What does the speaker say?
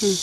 嗯。